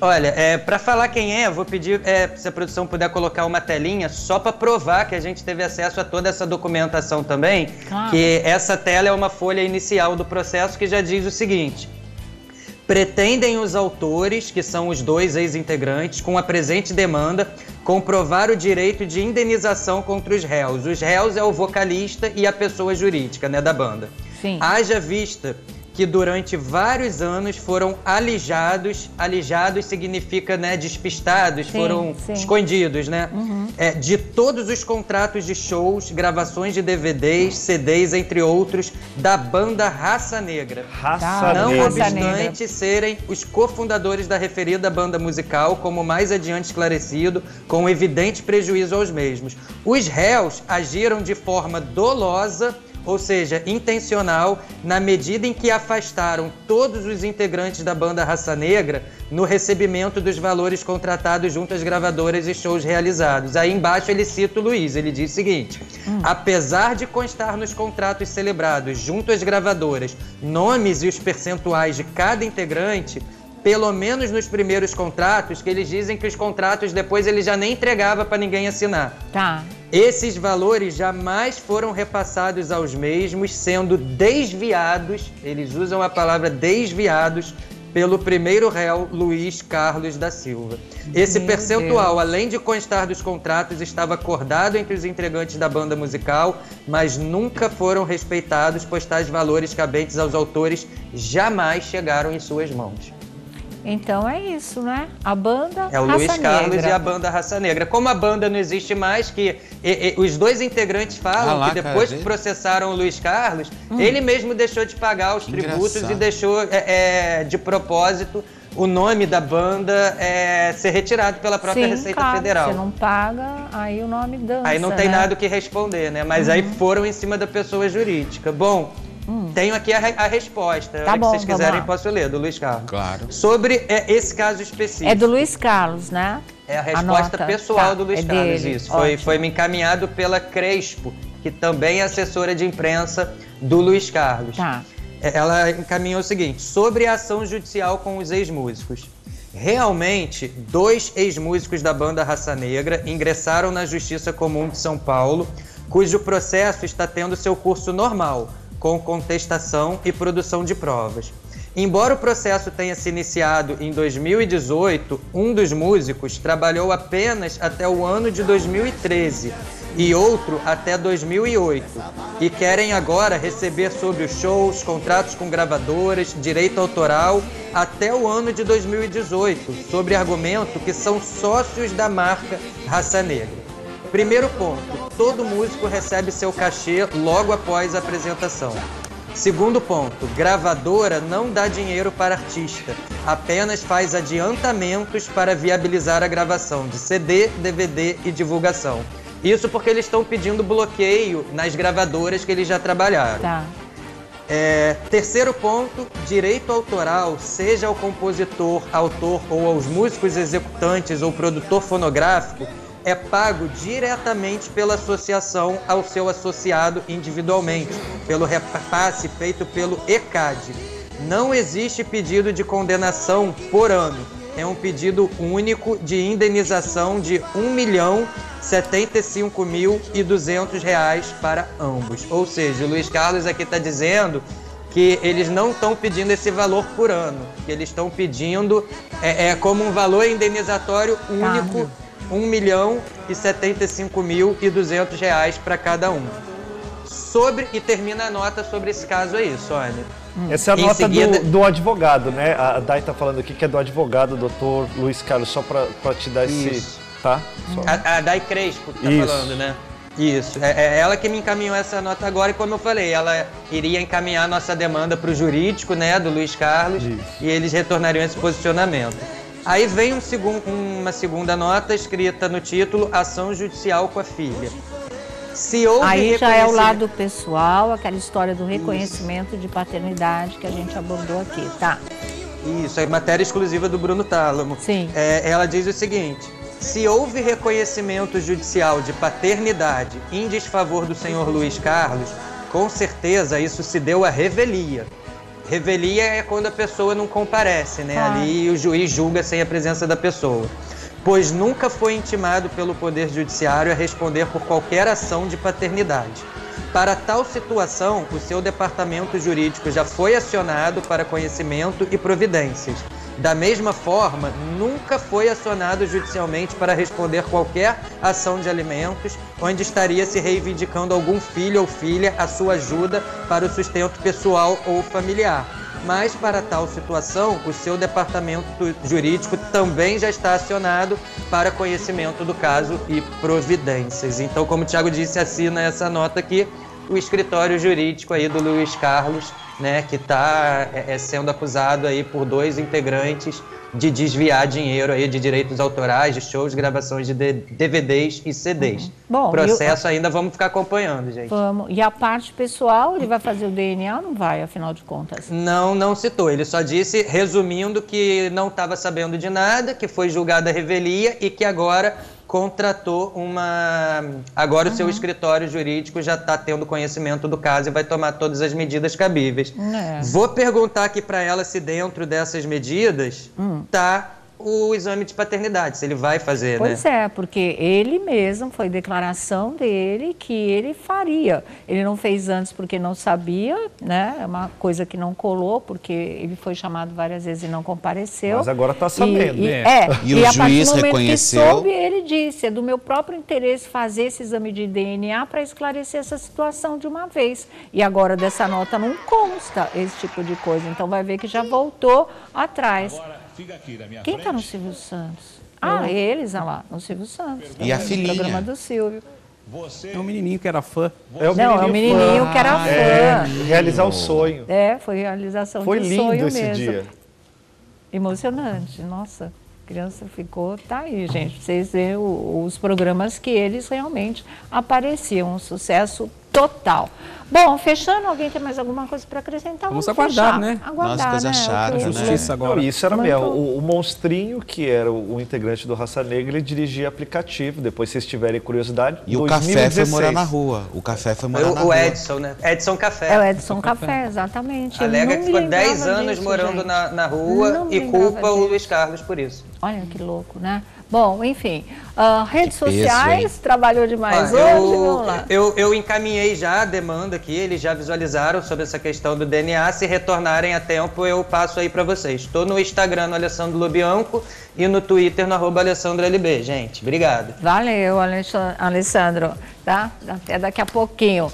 Olha, é, para falar quem é, eu vou pedir é, se a produção puder colocar uma telinha só para provar que a gente teve acesso a toda essa documentação também. Claro. Que essa tela é uma folha inicial do processo que já diz o seguinte: pretendem os autores, que são os dois ex-integrantes, com a presente demanda, comprovar o direito de indenização contra os réus. Os réus é o vocalista e a pessoa jurídica né, da banda. Sim. Haja vista que durante vários anos foram alijados. Alijados significa, né, despistados, sim, foram sim. escondidos, né? Uhum. É, de todos os contratos de shows, gravações de DVDs, CDs, entre outros, da banda Raça Negra. Raça Não Negra. obstante serem os cofundadores da referida banda musical, como mais adiante esclarecido, com evidente prejuízo aos mesmos. Os réus agiram de forma dolosa ou seja, intencional, na medida em que afastaram todos os integrantes da banda Raça Negra no recebimento dos valores contratados junto às gravadoras e shows realizados. Aí embaixo ele cita o Luiz, ele diz o seguinte: hum. apesar de constar nos contratos celebrados junto às gravadoras nomes e os percentuais de cada integrante, pelo menos nos primeiros contratos, que eles dizem que os contratos depois ele já nem entregava para ninguém assinar. Tá. Esses valores jamais foram repassados aos mesmos, sendo desviados, eles usam a palavra desviados, pelo primeiro réu Luiz Carlos da Silva. Esse Meu percentual, Deus. além de constar dos contratos, estava acordado entre os integrantes da banda musical, mas nunca foram respeitados, pois tais valores cabentes aos autores jamais chegaram em suas mãos. Então é isso, né? A banda É o Raça Luiz Carlos Negra. e a banda Raça Negra. Como a banda não existe mais, que e, e, os dois integrantes falam ah lá, que depois cara, que processaram o Luiz Carlos, hum. ele mesmo deixou de pagar os que tributos engraçado. e deixou é, é, de propósito o nome da banda é, ser retirado pela própria Sim, Receita claro, Federal. Você não paga, aí o nome dança. Aí não tem né? nada o que responder, né? Mas uhum. aí foram em cima da pessoa jurídica. Bom, Hum. Tenho aqui a, a resposta. Tá bom, se vocês quiserem, posso ler, do Luiz Carlos. Claro. Sobre é, esse caso específico. É do Luiz Carlos, né? É a resposta a pessoal tá, do Luiz é Carlos, dele. isso. Foi, foi me encaminhado pela Crespo, que também é assessora de imprensa do Luiz Carlos. Tá. É, ela encaminhou o seguinte: sobre a ação judicial com os ex-músicos. Realmente, dois ex-músicos da banda Raça Negra ingressaram na Justiça Comum de São Paulo, cujo processo está tendo seu curso normal com contestação e produção de provas. Embora o processo tenha se iniciado em 2018, um dos músicos trabalhou apenas até o ano de 2013 e outro até 2008 e querem agora receber sobre os shows, contratos com gravadoras, direito autoral até o ano de 2018, sobre argumento que são sócios da marca Raça Negra. Primeiro ponto: todo músico recebe seu cachê logo após a apresentação. Segundo ponto: gravadora não dá dinheiro para artista, apenas faz adiantamentos para viabilizar a gravação de CD, DVD e divulgação. Isso porque eles estão pedindo bloqueio nas gravadoras que eles já trabalharam. Tá. É, terceiro ponto, direito autoral, seja ao compositor, autor ou aos músicos executantes ou produtor fonográfico, é pago diretamente pela associação ao seu associado individualmente, pelo repasse feito pelo ECAD. Não existe pedido de condenação por ano. É um pedido único de indenização de R$ milhão R$ reais para ambos. Ou seja, o Luiz Carlos aqui está dizendo que eles não estão pedindo esse valor por ano, que eles estão pedindo é, é, como um valor indenizatório único. Tá 1 milhão e 75 mil e 200 reais para cada um. Sobre, e termina a nota sobre esse caso aí, Sônia. Hum. Essa é a em nota seguida... do, do, advogado, né? A Dai está falando aqui que é do advogado, doutor Luiz Carlos, só para te dar esse... Isso. Tá? A, a Dai Crespo que tá falando, né? Isso, é, é, ela que me encaminhou essa nota agora e como eu falei, ela iria encaminhar nossa demanda para o jurídico, né, do Luiz Carlos, Isso. e eles retornariam esse posicionamento. Aí vem um segun, uma segunda nota escrita no título Ação Judicial com a Filha. Se houve Aí já é o lado pessoal, aquela história do reconhecimento Isso. de paternidade que a gente abordou aqui, tá? Isso, é matéria exclusiva do Bruno Tálamo. Sim. É, ela diz o seguinte: se houve reconhecimento judicial de paternidade em desfavor do senhor Luiz Carlos, com certeza isso se deu à revelia Revelia é quando a pessoa não comparece, né? Ah. Ali o juiz julga sem a presença da pessoa. Pois nunca foi intimado pelo Poder Judiciário a responder por qualquer ação de paternidade. Para tal situação, o seu departamento jurídico já foi acionado para conhecimento e providências. Da mesma forma, nunca foi acionado judicialmente para responder qualquer ação de alimentos onde estaria se reivindicando algum filho ou filha a sua ajuda para o sustento pessoal ou familiar. Mas, para tal situação, o seu departamento jurídico também já está acionado para conhecimento do caso e providências. Então, como o Tiago disse, assina essa nota aqui o escritório jurídico aí do Luiz Carlos, né, que está é, é, sendo acusado aí por dois integrantes de desviar dinheiro aí de direitos autorais, de shows, gravações de DVDs e CDs. Uhum. Bom, processo eu... ainda vamos ficar acompanhando, gente. Vamos. E a parte pessoal, ele vai fazer o DNA ou não vai, afinal de contas? Não, não citou. Ele só disse, resumindo, que não estava sabendo de nada, que foi julgada a revelia e que agora contratou uma. Agora uhum. o seu uhum. escritório jurídico já está tendo conhecimento do caso e vai tomar todas as medidas cabíveis. É. Vou perguntar aqui para ela se dentro dessas medidas está hum o exame de paternidade, se ele vai fazer, pois né? Pois é, porque ele mesmo, foi declaração dele que ele faria. Ele não fez antes porque não sabia, né? É uma coisa que não colou, porque ele foi chamado várias vezes e não compareceu. Mas agora está sabendo. E, e, é, e, e o juiz reconheceu. Que soube, ele disse, é do meu próprio interesse fazer esse exame de DNA para esclarecer essa situação de uma vez. E agora dessa nota não consta esse tipo de coisa. Então vai ver que já voltou atrás. Agora... Fica aqui na minha Quem está no Silvio Santos? Ah, eles, olha lá, no Silvio Santos. E a filhinha? No programa do Silvio. Você... É o menininho que era fã. É o Não, é o menininho fã. que era fã. É, realizar o sonho. É, foi realização foi de sonho Foi lindo esse mesmo. dia. Emocionante, nossa. A criança ficou, tá aí, gente. Vocês veem os programas que eles realmente apareciam, um sucesso total. Bom, fechando, alguém tem mais alguma coisa para acrescentar? Vamos, Vamos aguardar, fechar. né? Aguardar, Nossa, coisa né? chata, né? Justiça agora. Não, isso era mesmo. O, o, monstrinho, que era o, o, integrante do Raça Negra, ele dirigia aplicativo. Depois, se vocês tiverem curiosidade, E 2016. o Café foi morar na rua. O Café foi morar o, na o rua. O Edson, né? Edson Café. É o Edson Café, Café exatamente. Alega que ficou 10 anos disso, morando na, na, rua e culpa disso. o Luiz Carlos por isso. Olha que louco, né? Bom, enfim, uh, redes que sociais, peso, trabalhou demais ah, hoje, eu, vamos lá. Eu, eu encaminhei já a demanda aqui, eles já visualizaram sobre essa questão do DNA, se retornarem a tempo eu passo aí para vocês. Estou no Instagram no Alessandro Lobianco e no Twitter no arroba Alessandro LB, gente. Obrigado. Valeu, Alessandro, tá? Até daqui a pouquinho.